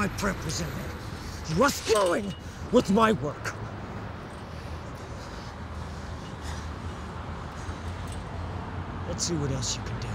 my prep was in there. You are screwing with my work. Let's see what else you can do.